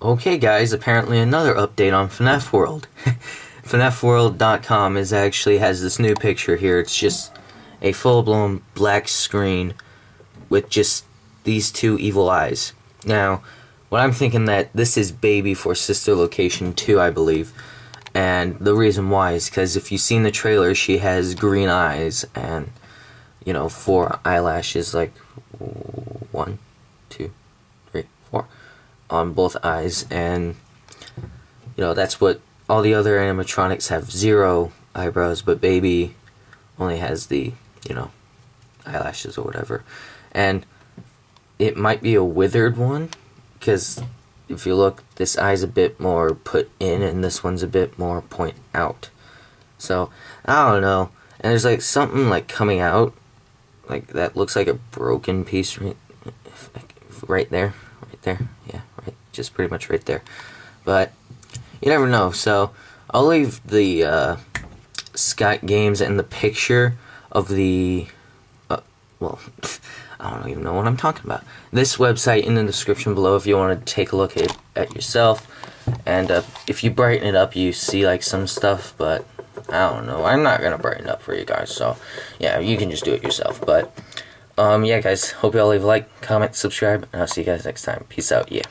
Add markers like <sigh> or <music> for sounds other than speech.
Okay, guys, apparently another update on FNAF World. <laughs> FNAFWorld.com is actually has this new picture here. It's just a full-blown black screen with just these two evil eyes. Now, what I'm thinking that this is baby for Sister Location 2, I believe. And the reason why is because if you've seen the trailer, she has green eyes and, you know, four eyelashes, like one, two, on both eyes, and you know that's what all the other animatronics have zero eyebrows, but Baby only has the you know eyelashes or whatever, and it might be a withered one because if you look, this eye's a bit more put in, and this one's a bit more point out. So I don't know, and there's like something like coming out, like that looks like a broken piece right, right there, right there, yeah just pretty much right there. But you never know. So I'll leave the uh, Scott Games and the picture of the. Uh, well, <laughs> I don't even know what I'm talking about. This website in the description below if you want to take a look at, at yourself. And uh, if you brighten it up, you see like some stuff, but I don't know. I'm not gonna brighten it up for you guys, so yeah, you can just do it yourself. But um, yeah, guys, hope y'all leave a like, comment, subscribe, and I'll see you guys next time. Peace out, yeah.